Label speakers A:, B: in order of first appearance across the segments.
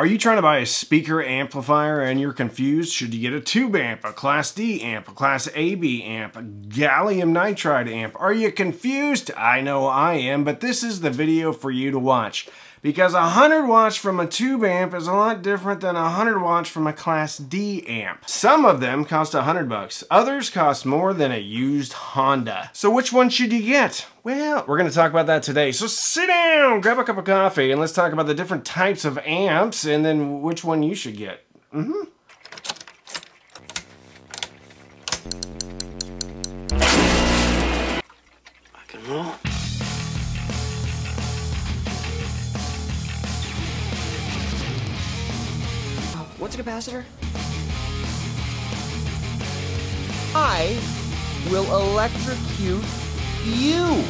A: Are you trying to buy a speaker amplifier and you're confused? Should you get a tube amp, a class D amp, a class AB amp, a gallium nitride amp? Are you confused? I know I am, but this is the video for you to watch because 100 watts from a tube amp is a lot different than 100 watts from a class D amp. Some of them cost 100 bucks, others cost more than a used Honda. So which one should you get? Well, we're gonna talk about that today. So sit down, grab a cup of coffee, and let's talk about the different types of amps and then which one you should get. Mm-hmm.
B: What's a capacitor? I will electrocute you.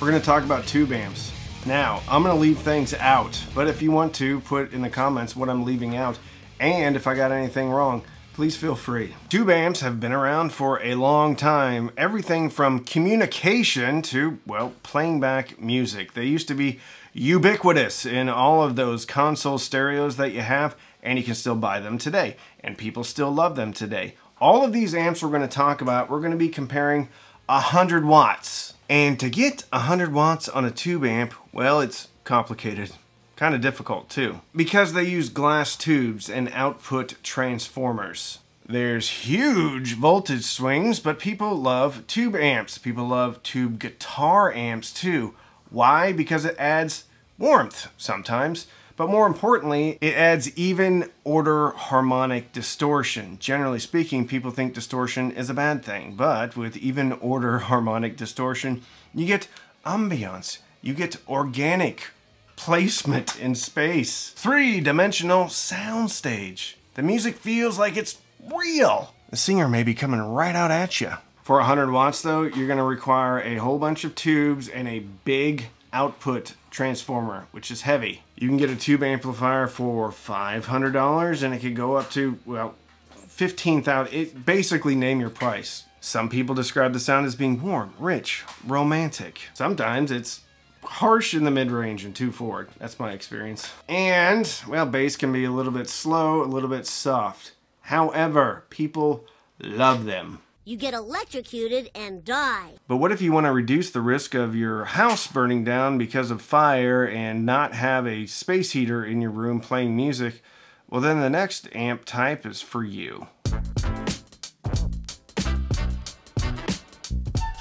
A: We're gonna talk about tube amps. Now, I'm gonna leave things out, but if you want to, put in the comments what I'm leaving out, and if I got anything wrong, please feel free. Tube amps have been around for a long time. Everything from communication to, well, playing back music. They used to be ubiquitous in all of those console stereos that you have, and you can still buy them today, and people still love them today. All of these amps we're gonna talk about, we're gonna be comparing 100 watts. And to get 100 watts on a tube amp, well, it's complicated. Kind of difficult too. Because they use glass tubes and output transformers. There's huge voltage swings, but people love tube amps. People love tube guitar amps too. Why? Because it adds warmth sometimes, but more importantly, it adds even order harmonic distortion. Generally speaking, people think distortion is a bad thing, but with even order harmonic distortion, you get ambiance, you get organic placement in space. Three-dimensional soundstage. The music feels like it's real. The singer may be coming right out at you. For 100 watts though, you're gonna require a whole bunch of tubes and a big output transformer, which is heavy. You can get a tube amplifier for $500 and it could go up to, well, 15,000. It basically name your price. Some people describe the sound as being warm, rich, romantic. Sometimes it's harsh in the mid-range and too forward. That's my experience. And, well, bass can be a little bit slow, a little bit soft. However, people love them.
C: You get electrocuted and die.
A: But what if you want to reduce the risk of your house burning down because of fire and not have a space heater in your room playing music? Well, then the next amp type is for you.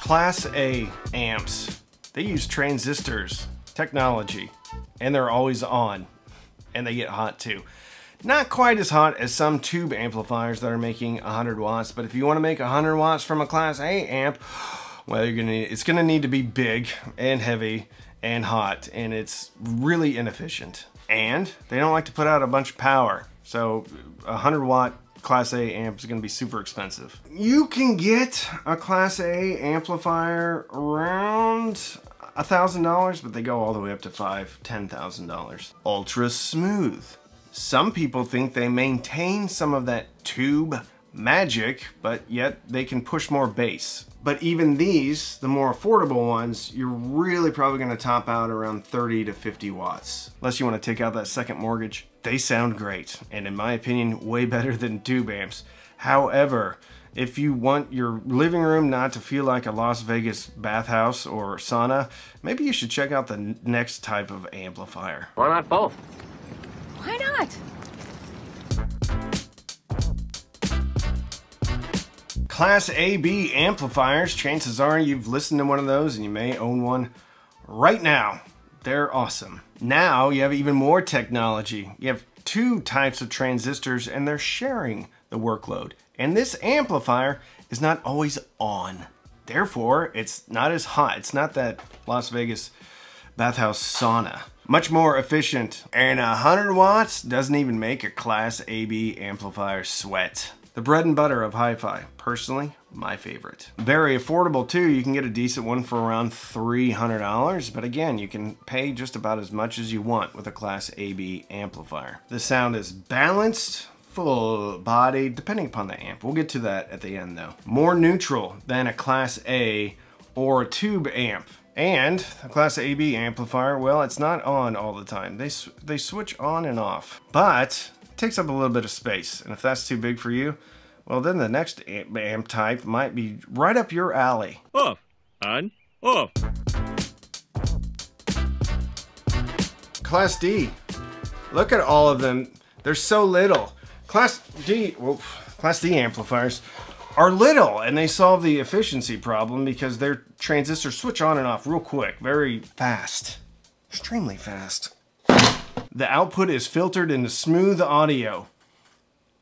A: Class A amps. They use transistors, technology, and they're always on. And they get hot too. Not quite as hot as some tube amplifiers that are making 100 watts, but if you want to make 100 watts from a Class A amp, well, you're gonna need, it's gonna need to be big and heavy and hot, and it's really inefficient. And they don't like to put out a bunch of power, so a 100 watt Class A amp is to be super expensive. You can get a Class A amplifier around a thousand dollars, but they go all the way up to five, ten thousand dollars. Ultra smooth. Some people think they maintain some of that tube magic, but yet they can push more bass. But even these, the more affordable ones, you're really probably gonna top out around 30 to 50 watts. Unless you wanna take out that second mortgage. They sound great, and in my opinion, way better than tube amps. However, if you want your living room not to feel like a Las Vegas bathhouse or sauna, maybe you should check out the next type of amplifier.
D: Why not both?
E: Not?
A: Class AB amplifiers, chances are you've listened to one of those and you may own one right now. They're awesome. Now you have even more technology. You have two types of transistors and they're sharing the workload. And this amplifier is not always on. Therefore, it's not as hot. It's not that Las Vegas bathhouse sauna. Much more efficient. And 100 watts doesn't even make a Class AB amplifier sweat. The bread and butter of hi-fi. Personally, my favorite. Very affordable too. You can get a decent one for around $300, but again, you can pay just about as much as you want with a Class AB amplifier. The sound is balanced, full body, depending upon the amp. We'll get to that at the end though. More neutral than a Class A or a tube amp. And a Class AB amplifier, well, it's not on all the time. They, they switch on and off, but it takes up a little bit of space. And if that's too big for you, well, then the next amp type might be right up your alley.
D: Off, on, off.
A: Class D. Look at all of them. They're so little. Class D, well, Class D amplifiers are little and they solve the efficiency problem because their transistors switch on and off real quick, very fast, extremely fast. The output is filtered into smooth audio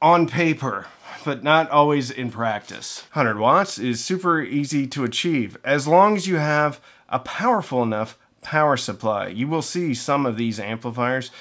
A: on paper, but not always in practice. 100 watts is super easy to achieve as long as you have a powerful enough power supply. You will see some of these amplifiers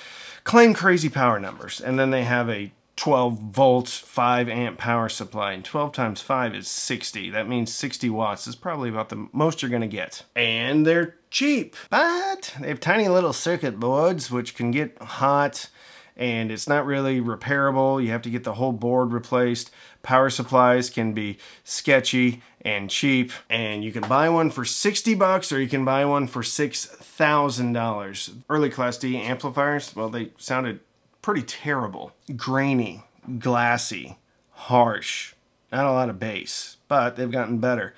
A: claim crazy power numbers and then they have a 12 volts, 5 amp power supply, and 12 times 5 is 60. That means 60 watts is probably about the most you're gonna get. And they're cheap, but they have tiny little circuit boards which can get hot and it's not really repairable. You have to get the whole board replaced. Power supplies can be sketchy and cheap, and you can buy one for 60 bucks or you can buy one for $6,000. Early Class D amplifiers, well, they sounded pretty terrible. Grainy, glassy, harsh, not a lot of bass, but they've gotten better.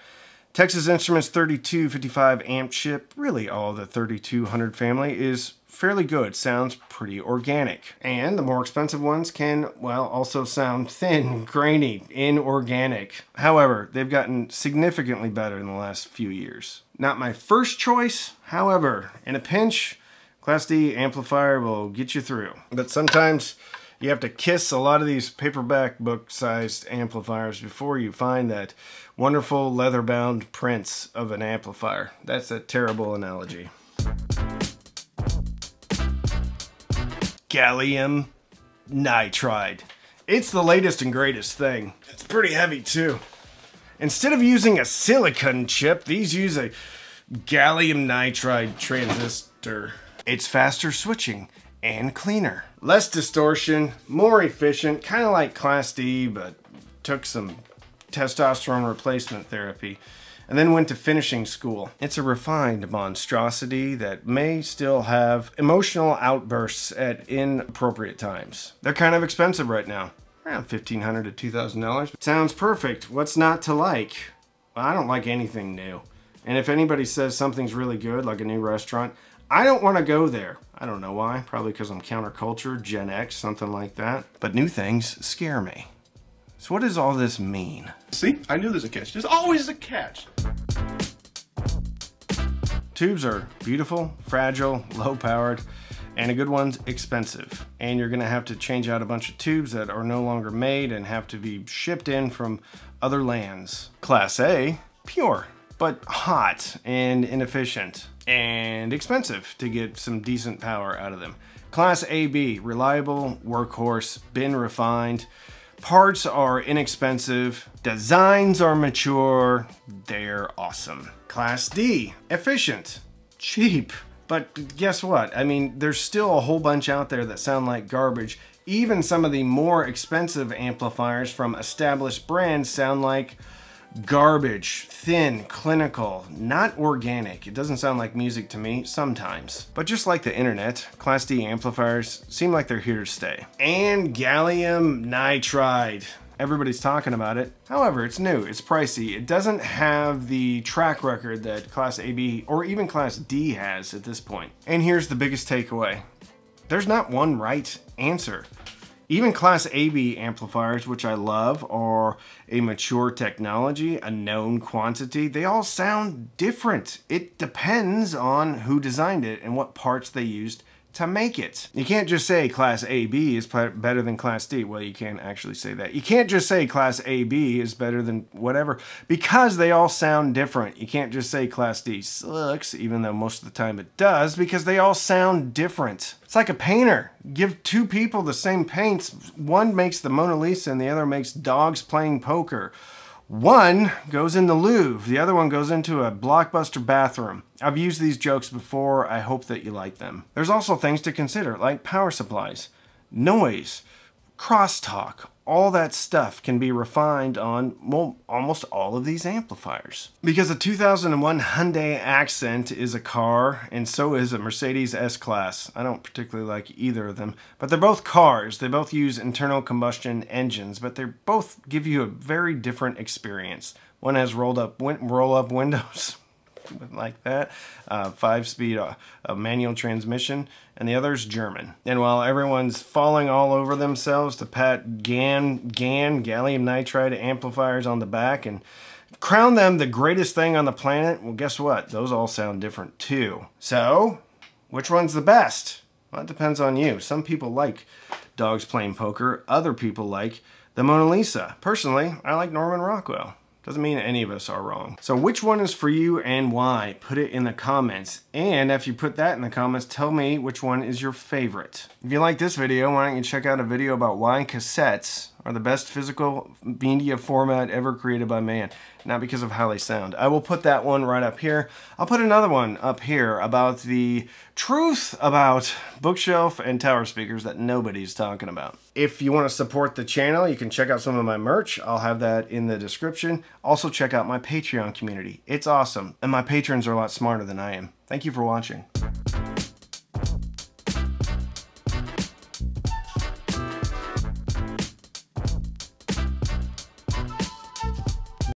A: Texas Instruments 3255 amp chip, really all the 3200 family, is fairly good, sounds pretty organic. And the more expensive ones can, well, also sound thin, grainy, inorganic. However, they've gotten significantly better in the last few years. Not my first choice, however, in a pinch, Class D amplifier will get you through. But sometimes you have to kiss a lot of these paperback book sized amplifiers before you find that wonderful leather bound prince of an amplifier. That's a terrible analogy. Gallium nitride. It's the latest and greatest thing. It's pretty heavy too. Instead of using a silicon chip, these use a gallium nitride transistor. It's faster switching and cleaner. Less distortion, more efficient, kind of like Class D, but took some testosterone replacement therapy and then went to finishing school. It's a refined monstrosity that may still have emotional outbursts at inappropriate times. They're kind of expensive right now, around 1,500 to $2,000. Sounds perfect. What's not to like? Well, I don't like anything new. And if anybody says something's really good, like a new restaurant, I don't want to go there. I don't know why. Probably because I'm counterculture, Gen X, something like that. But new things scare me. So what does all this mean?
F: See, I knew there's a catch. There's always a catch.
A: Tubes are beautiful, fragile, low powered, and a good one's expensive. And you're gonna have to change out a bunch of tubes that are no longer made and have to be shipped in from other lands. Class A, pure, but hot and inefficient and expensive to get some decent power out of them. Class AB, reliable, workhorse, been refined. Parts are inexpensive, designs are mature, they're awesome. Class D, efficient, cheap. But guess what? I mean, there's still a whole bunch out there that sound like garbage. Even some of the more expensive amplifiers from established brands sound like garbage, thin, clinical, not organic. It doesn't sound like music to me sometimes. But just like the internet, Class D amplifiers seem like they're here to stay. And gallium nitride. Everybody's talking about it. However, it's new, it's pricey. It doesn't have the track record that Class AB or even Class D has at this point. And here's the biggest takeaway. There's not one right answer. Even Class AB amplifiers, which I love, are a mature technology, a known quantity. They all sound different. It depends on who designed it and what parts they used to make it. You can't just say Class AB is better than Class D. Well, you can't actually say that. You can't just say Class AB is better than whatever because they all sound different. You can't just say Class D sucks, even though most of the time it does, because they all sound different. It's like a painter. Give two people the same paints. One makes the Mona Lisa and the other makes dogs playing poker. One goes in the Louvre, the other one goes into a blockbuster bathroom. I've used these jokes before, I hope that you like them. There's also things to consider, like power supplies, noise, crosstalk, all that stuff can be refined on well, almost all of these amplifiers. Because a 2001 Hyundai Accent is a car, and so is a Mercedes S-Class. I don't particularly like either of them, but they're both cars. They both use internal combustion engines, but they both give you a very different experience. One has rolled up roll up windows like that, uh, five speed uh, manual transmission, and the other's German. And while everyone's falling all over themselves to pat GAN, GAN, gallium nitride amplifiers on the back and crown them the greatest thing on the planet, well, guess what? Those all sound different too. So, which one's the best? Well, it depends on you. Some people like dogs playing poker, other people like the Mona Lisa. Personally, I like Norman Rockwell. Doesn't mean any of us are wrong. So which one is for you and why? Put it in the comments. And if you put that in the comments, tell me which one is your favorite. If you like this video, why don't you check out a video about why cassettes are the best physical media format ever created by man, not because of how they sound. I will put that one right up here. I'll put another one up here about the truth about bookshelf and tower speakers that nobody's talking about. If you want to support the channel, you can check out some of my merch. I'll have that in the description. Also check out my Patreon community. It's awesome, and my patrons are a lot smarter than I am. Thank you for watching.